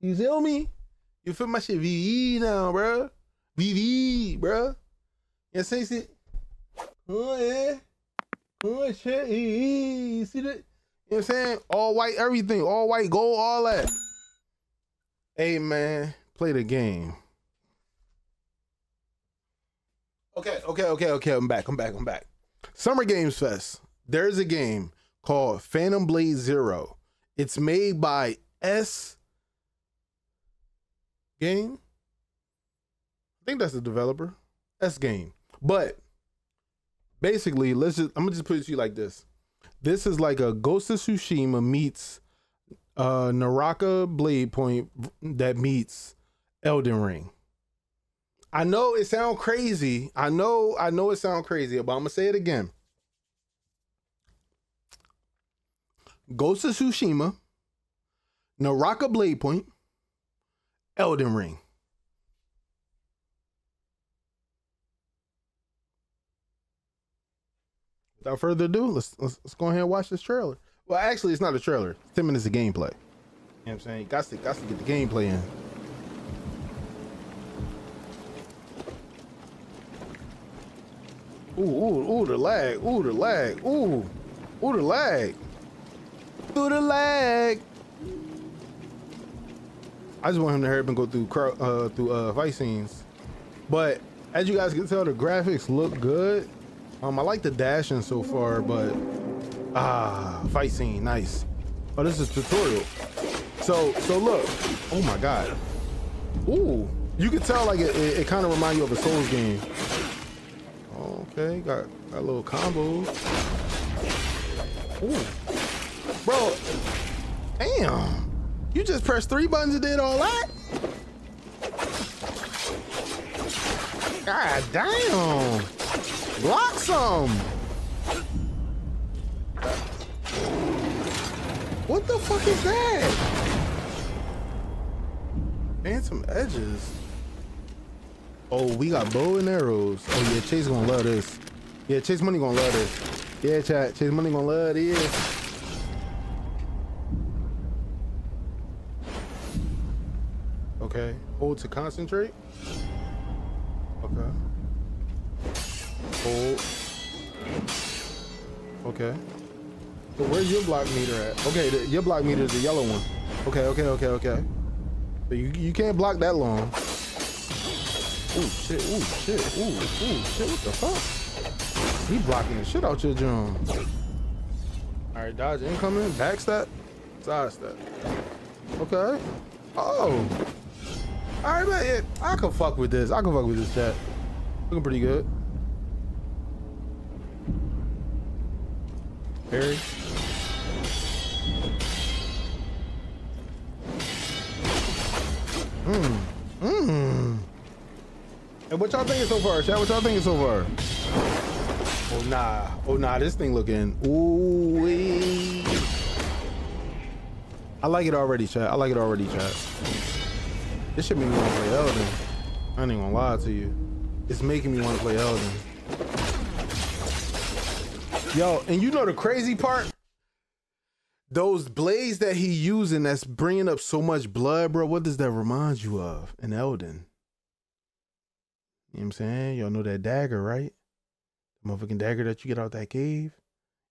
You feel me? You feel my shit VE now, bro. VV, bro. You see, see? Oh, yeah. Oh, shit. You see that? You know what I'm saying? All white, everything. All white, gold, all that. Hey, man. Play the game. Okay, okay, okay, okay. I'm back. I'm back. I'm back. Summer Games Fest. There's a game called Phantom Blade Zero. It's made by S Game. I think that's the developer. S Game. But basically, let's just I'm gonna just put it to you like this. This is like a Ghost of Tsushima meets uh Naraka Blade Point that meets Elden Ring. I know it sounds crazy. I know, I know it sounds crazy, but I'm gonna say it again. Ghost of Tsushima, Naraka Blade Point, Elden Ring. Without further ado, let's, let's let's go ahead and watch this trailer. Well, actually, it's not a trailer. It's 10 minutes of gameplay. You know what I'm saying? Got to, got to get the gameplay in. Ooh, ooh, ooh, the lag. Ooh, the lag. Ooh, ooh, the lag. Ooh, the lag. I just want him to hurry up and go through uh, through uh, fight scenes. But as you guys can tell, the graphics look good. Um, I like the dashing so far, but ah, fight scene, nice. Oh, this is tutorial. So, so look. Oh my God. Ooh, you can tell like it, it, it kind of reminds you of a Souls game. Okay, got, got a little combo. Ooh. Bro, damn. You just pressed three buttons and did all that? God damn. Block some. What the fuck is that? And some edges. Oh, we got bow and arrows. Oh yeah, Chase gonna love this. Yeah, Chase Money gonna love this. Yeah, chat. Chase Money gonna love this. Okay, hold to concentrate. Okay. Hold. Okay. So where's your block meter at? Okay, the, your block meter is the yellow one. Okay, okay, okay, okay. But you, you can't block that long. Ooh, shit, ooh, shit, ooh, ooh, shit, what the fuck? He blocking the shit out your drum. All right, dodge incoming, backstep, side step. Okay. Oh. All right, man, I can fuck with this. I can fuck with this chat. Looking pretty good. Barry. Mmm. Mmm. And what y'all thinking so far, chat? What y'all thinking so far? Oh nah. Oh nah, this thing looking ooh wee. I like it already, chat. I like it already, chat. This should make me want to play Elden. I ain't gonna lie to you. It's making me want to play Elden. Yo, and you know the crazy part? Those blades that he using that's bringing up so much blood, bro. What does that remind you of in Elden? You know what I'm saying? Y'all know that dagger, right? The motherfucking dagger that you get out that cave. You know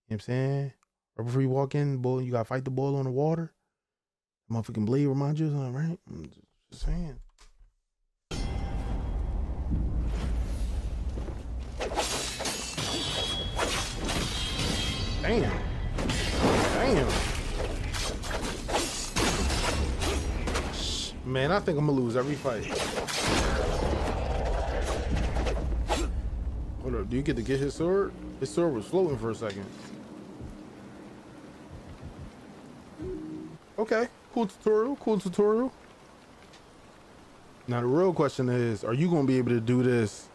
what I'm saying? Right before you walk in, boy, you gotta fight the bull on the water. The motherfucking blade remind you of something, right? Mm, Just saying. Damn. Damn. Man, I think I'm gonna lose every fight. Hold up, do you get to get his sword? His sword was floating for a second. Okay, cool tutorial, cool tutorial. Now the real question is, are you gonna be able to do this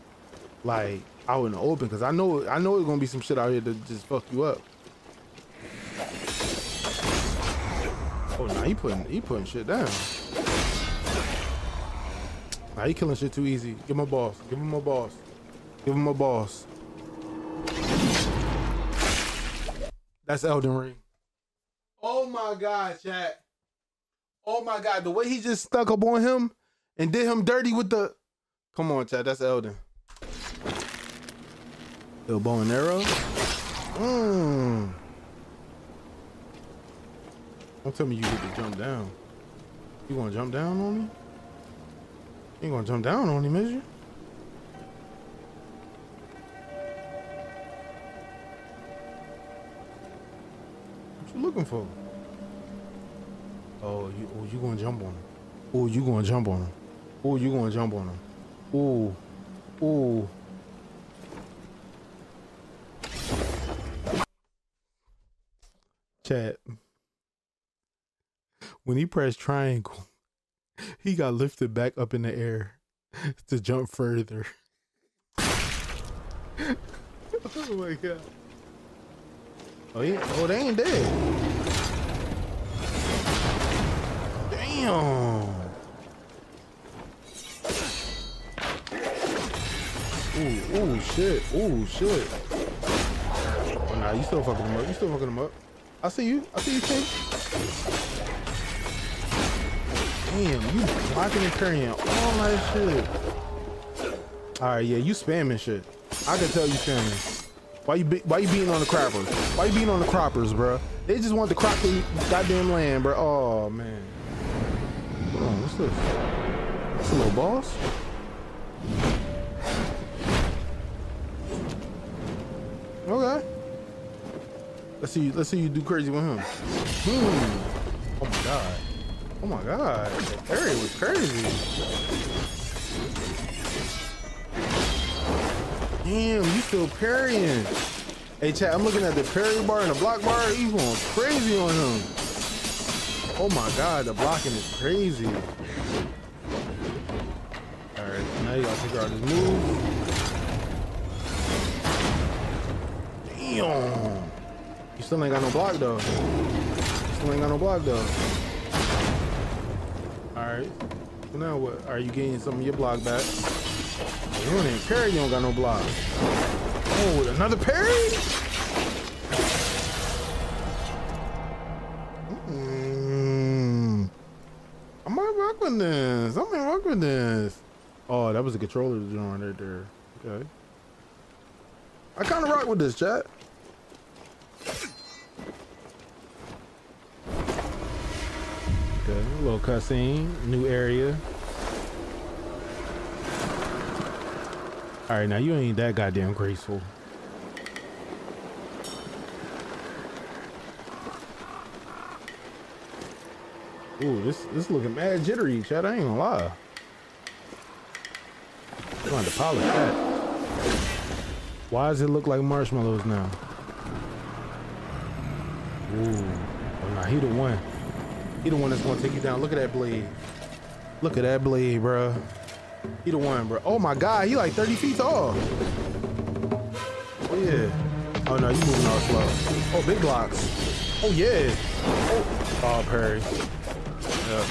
like out in the open? Cause I know I know there's gonna be some shit out here to just fuck you up. Oh nah, he putting he putting shit down. Nah, he killing shit too easy. Give him a boss. Give him a boss. Give him a boss. That's Elden Ring. Oh my god, chat. Oh my god, the way he just stuck up on him and did him dirty with the. Come on, chat. That's Elden. Little bow and arrow. Mmm. Don't tell me you get to jump down. You gonna jump down on me? You gonna jump down on him, is you? What you looking for? Oh, you, oh, you gonna jump on him. Oh, you gonna jump on him. Oh, you gonna jump on him. Oh, oh. Chat. When he pressed triangle, he got lifted back up in the air to jump further. oh my god. Oh, he, oh, they ain't dead. Damn. Ooh, ooh, shit. Ooh, shit. Oh, nah, you still fucking him up. You still fucking him up. I see you. I see you, King. Damn, you blocking and carrying all that shit. All right, yeah, you spamming shit. I can tell you spamming. Why you be, why you beating on the croppers? Why you beating on the croppers, bro? They just want to crop the goddamn land, bro. Oh man. Hold what's this? That's a little boss. Okay. Let's see. Let's see you do crazy with him. Hmm. Oh my god. Oh my god. That was crazy. Damn, you still parrying. Hey, chat, I'm looking at the parry bar and the block bar. He's going crazy on him. Oh my god, the blocking is crazy. Alright, now you gotta figure out his move. Damn. You still ain't got no block though. You Still ain't got no block though. Alright. Now what? Are you getting some of your block back? You don't even you don't got no block. Oh, another parry? Mm. I might rock with this. I might rock with this. Oh, that was a controller joint right there. Okay. I kind of rock with this, chat. Okay, a little cutscene, new area. All right, now you ain't that goddamn graceful. Ooh, this this looking mad jittery, chat. I ain't gonna lie. I'm going to polish that. Why does it look like marshmallows now? Ooh, oh nah, he the one. He the one that's gonna take you down. Look at that blade. Look at that blade, bro. He the one, bro. Oh my God, he like 30 feet tall. Oh yeah. Oh no, you moving all slow. Oh, big blocks. Oh yeah. Oh, oh. Yeah.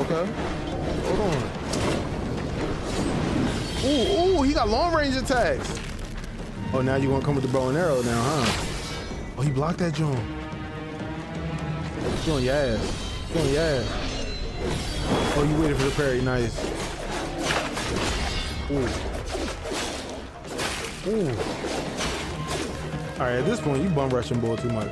Okay. Hold on. Ooh, ooh, he got long range attacks. Oh, now you gonna come with the bow and arrow now, huh? Oh, he blocked that joint. He's on your ass. He's on your ass. Oh, you waited for the parry. Nice. Ooh. Ooh. All right, at this point, you bum rushing bull too much.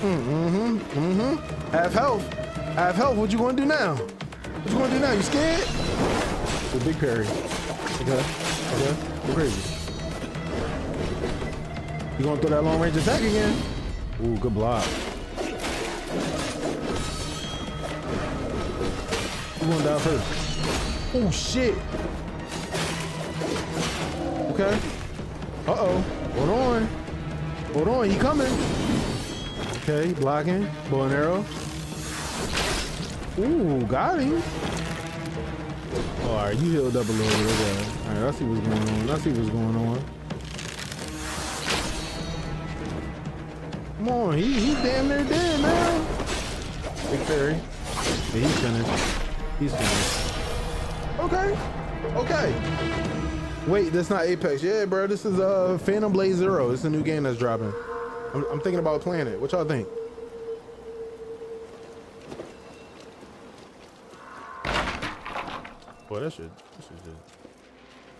Mm-hmm. Mm-hmm. Have health. Have health. What you gonna do now? What you gonna do now? You scared? The big parry. Okay. Okay. Go crazy. You gonna throw that long range attack again? Ooh, good block. Who going down first? Oh shit. Okay. Uh-oh. Hold on. Hold on, he coming. Okay, blocking. Bow and arrow. Ooh, got him. Oh, all right, you healed up a little bit. Okay. All right, I see what's going on. I see what's going on. Come on, he, he's damn near dead, man. Big Parry. Yeah, he's finished. He's finished. Okay. Okay. Wait, that's not Apex. Yeah, bro, this is uh Phantom Blade Zero. It's a new game that's dropping. I'm, I'm thinking about playing it. What y'all think? Boy, that shit, that shit just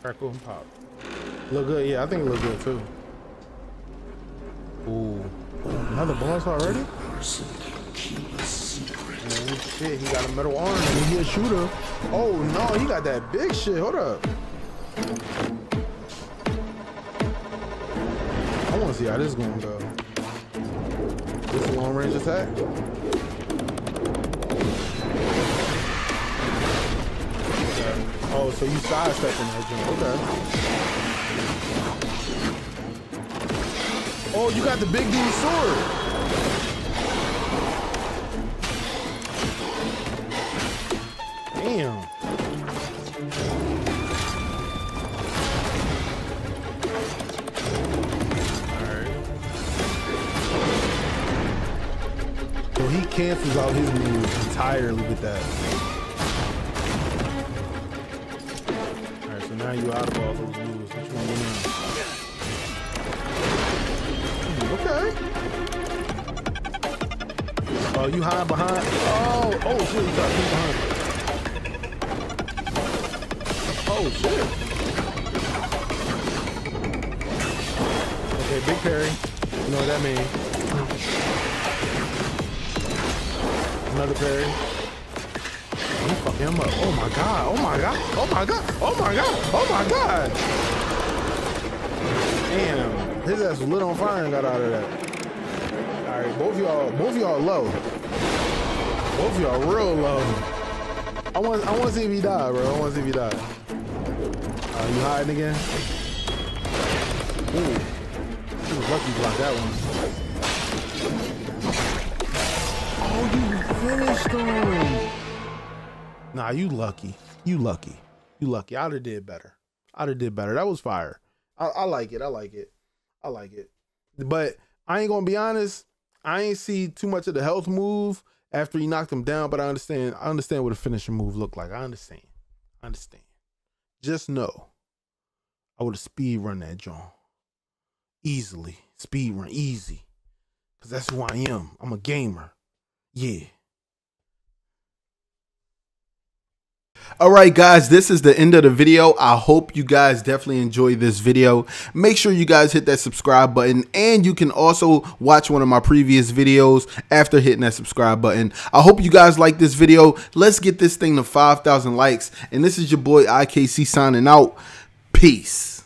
crackle and pop. Look good, yeah. I think it looks good too. Ooh, another boss already? Man, shit, he got a metal arm and he a shooter. Oh no, he got that big shit. Hold up. I want to see how this is gonna go. This a long range attack. Okay. Oh, so you sidestepping that jump. Okay. Oh, you got the big dude's sword. Damn. Alright. So he cancels out his moves entirely with that. Alright, so now you out of all those Oh, you hide behind. Oh, oh shit, you got behind. Oh shit. Okay, big parry. You know what that means. Another parry. You fuck him up. Oh my god. Oh my god. Oh my god. Oh my god. Oh my god. Damn. His ass was lit on fire and got out of that. Alright, both y'all, both y'all low. Both of y'all real low. I want I want to see if he die, bro. I want to see if he die. Are you hiding again? Ooh. He was lucky block that one. Oh, you finished him. Nah, you lucky. You lucky. You lucky. I'd have did better. I'd have did better. That was fire. I, I like it. I like it. I like it. But I ain't gonna be honest. I ain't see too much of the health move after he knocked him down. But I understand. I understand what a finishing move looked like. I understand. I understand. Just know, I would have speed run that John easily. Speed run easy, cause that's who I am. I'm a gamer. Yeah. All right, guys, this is the end of the video. I hope you guys definitely enjoyed this video. Make sure you guys hit that subscribe button and you can also watch one of my previous videos after hitting that subscribe button. I hope you guys like this video. Let's get this thing to 5,000 likes. And this is your boy IKC signing out. Peace.